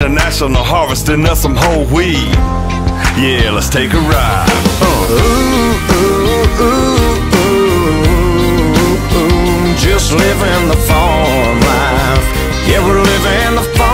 International harvesting us some whole weed. Yeah, let's take a ride. Uh. Ooh, ooh, ooh, ooh, ooh, ooh, just living the farm life. Yeah, we're living the farm.